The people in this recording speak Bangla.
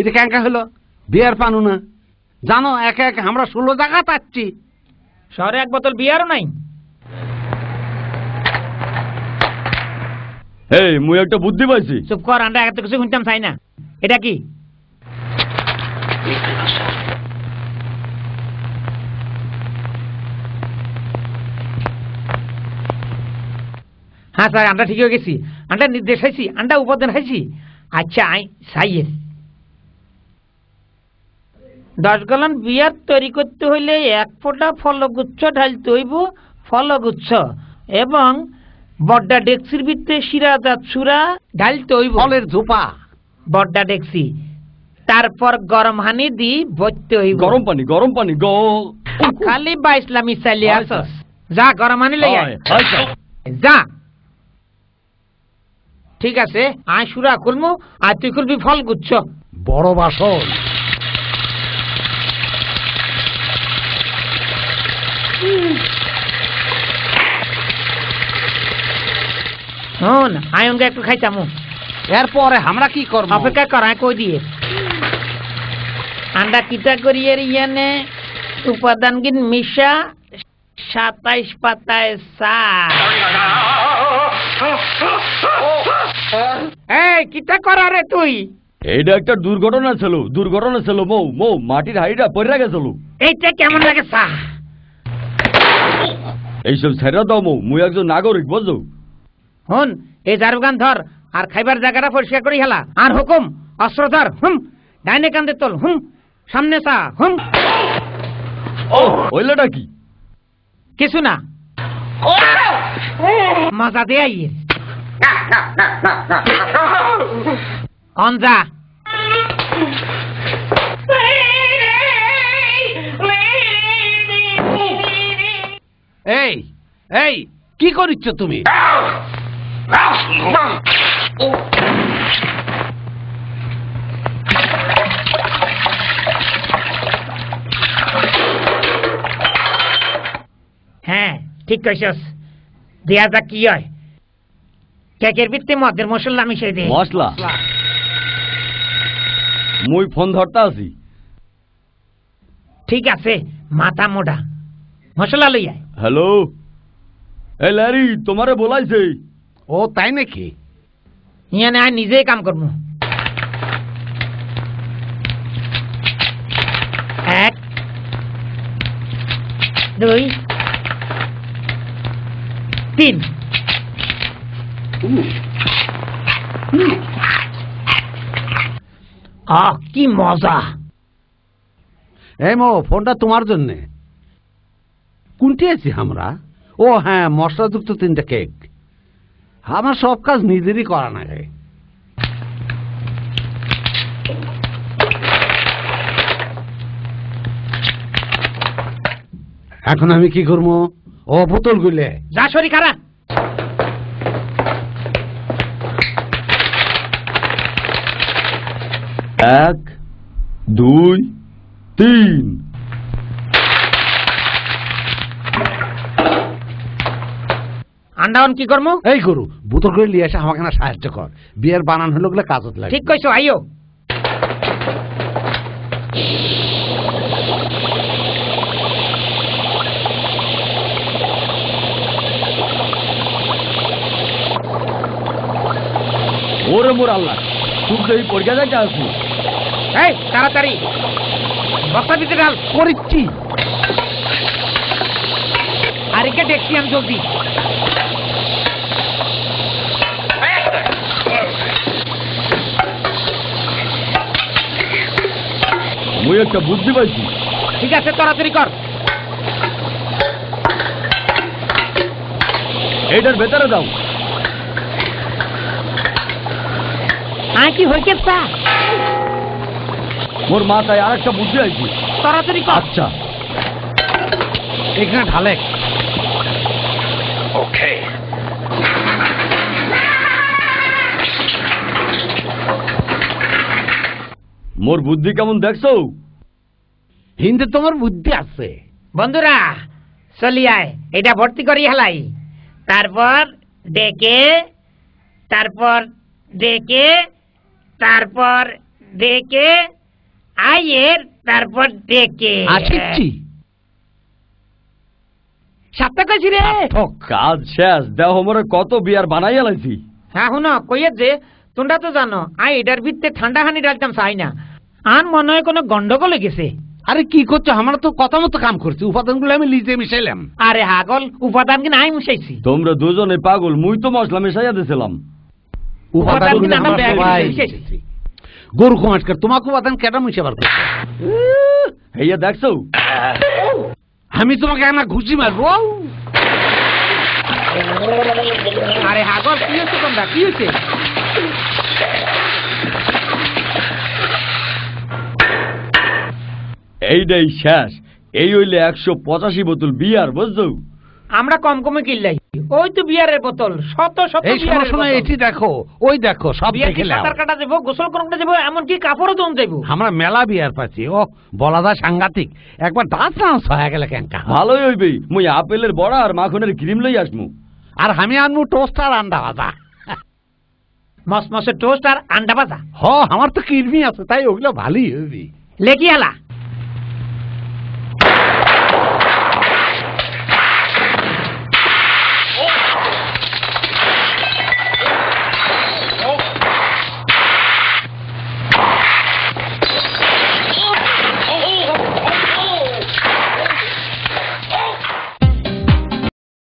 এটা ক্যাঙ্কা হলো বিয়ার পানু না জানো একে একে আমরা ষোলো জায়গা পাচ্ছি। শহরে এক বোতল বিয়ারও নাই। এই মুই একটা বুদ্ধি পাইছি। চুপ কর আমরা এত কিছু শুনতাম চাই না? এটা কি? হ্যাঁ স্যার আমরা ঠিক হয়ে গেছি। আমরা নির্দেশ হাইছি আমরা উপাদান হাইছি আচ্ছা আই সাইয়ের দশ গলন বিয়ার তৈরি করতে হইলে এক ফোঁটা ফলগুচ্ছ ঢালতে হইব ফলগুচ্ছ এবং বড্ডা ডেক্সির ভিতরে শিরাজাত সুরা ঢালতে হইব। ফলের ঝোপা। বড্ডা ডেক্সি। তারপর গরম হানি দি বইতে হইব। গরম পানি গরম পানি গ। খালি বা ইসলামী চাইলে আসস যা গরম হানি লই। যা। ঠিক আছে আয় সুরা খুলমু আর তুই খুলবি ফল গুচ্ছ বড় বাসন। হন আয়নকে একটু খাইতামু এরপরে আমরা কি করব? অপেক্ষা কর আয় কই দিয়ে। আন্ডা কিটা করিয়ে ইয়ানে? উপাদান গিন মিশা সাতাইশ পাতায় সা এই কিটা করা রে তুই? এইটা একটা দুর্ঘটনা ছিল দুর্ঘটনা ছিল মৌ মৌ মাটির হাড়িটা পড়ে গেছিল। এইটা কেমন লাগে সা এইসব ছেড়ে দাও মৌ মুই একজন নাগরিক বুঝছ হন এই জারুগান ধর আর খাইবার জায়গাটা পরিষ্কার করি হেলা। আর হুকুম অস্ত্র ধর হুম ডাইনে কান্দে তোল হুম সামনে সা হুম। ও হইলেটা কি? কিছু না। মজা দে আইয়ের অনজা এই এই কি করিচ্ছ তুমি? হ্যাঁ ঠিক কইছস। দেয়া যাক কি হয়? কেকের ভিত্তি মদের মশলা মিশাই দে। মশলা? মুই ফোন ধরতা আছি ঠিক আছে মাথা মোটা। মশলা লই আয়। হ্যালো এই ল্যারি তোমারে বলাইছে। ও তাই নাকি? ইয়ানে আয় নিজেই কাম করব। এক দুই তিন। আহ কি মজা। এই মো ফোনটা তোমার জন্যে। কোনটি আছি আমরা ও হ্যাঁ মশলাযুক্ত তিনটা কেক। আমার সব কাজ নিজেরই করা না এখন আমি কি করব? ও বোতল গুলে যা সরি খারাপ। এক দুই তিন। আন্ডাওন কি করব এই গরু বোতল করে নিয়ে এসে আমাকে না সাহায্য কর। বিয়ের বানান হলো গুলো কাজত লাগে ঠিক কইছো আইও। ওরে মোর আল্লাহ তুই তো এই পরীক্ষা যাইতে আসবি। এই তাড়াতাড়ি। বক্তা ভিতরে ঢাল। করিচ্ছি আরেকে দেখছি আমি জলদি। মুই একটা বুদ্ধি পাইছি ঠিক আছে তাড়াতাড়ি কর। এইটার ভেতরে দাও। আয় কি হয়েছে তা মোর মাথায় আর একটা বুদ্ধি আইছি তাড়াতাড়ি কর। আচ্ছা। এখানে ঢালে। মোর বুদ্ধি কেমন দেখছ? হিন্দু তোমার বুদ্ধি আছে। বন্ধুরা চলি আয় এটা ভর্তি করি হেলাই। তারপর ডেকে তারপর ডেকে তারপর ডেকে আইয়ের তারপর ডেকে। আছিচ্ছি। সাতটা কইছি রে। কাজ শেষ দেহ মরে কত বিয়ার বানাই এলাইছি হ্যাঁ হুনো কইয়ে যে তোমরা তো জানো আই এটার ভিত্তে ঠান্ডা হানি ডালতাম চাই না। আন মনে হয় কোনো গন্ডগোল হয়ে গেছে। আরে কি করছ? আমরা তো কথা মতো কাম করছি। উপাদানগুলো আমি লিজে মিশাইলাম। আরে হাগল উপাদান কি নাই মিশাইছি? তোমরা দুজনে পাগল মুই তো মশলা মেশাইয়া দিছিলাম। আমরা ব্যাগ মিশাইছি। গরু কুমারকার তোমাকে উপাদান কেটা মিশাবার করছ হেইয়া দেখছ? আমি তোমাকে একটা ঘুষি মারবো। আরে হাগল কি হচ্ছে তোমরা? কি হচ্ছে এইটাই শেষ। এই হইলে একশো পঁচাশি বোতল বিয়ার বুঝছ? আমরা কম কমে কিনলাই। ওই তো বিয়ারের বোতল শত শত এই শোনো শোনো এটি দেখো ওই দেখো সব দেখে নাও। সাঁতার কাটা যাব গোসল করাটা যাব এমনকি কাপড়ও দম যাব আমরা মেলা বিয়ার পাচ্ছি ও বলা যায় সাংঘাতিক। একবার দাঁত নাচ হয়ে গেলে কেন ভালোই হইবে মুই আপেলের বড়া আর মাখনের ক্রিম লই আসমু। আর আমি আনব টোস্টার আন্ডা ভাজা। মস মসে টোস্ট আর আন্ডা ভাজা। হ আমার তো কিরমি আছে তাই ওগুলো ভালোই হবি লেকি হালা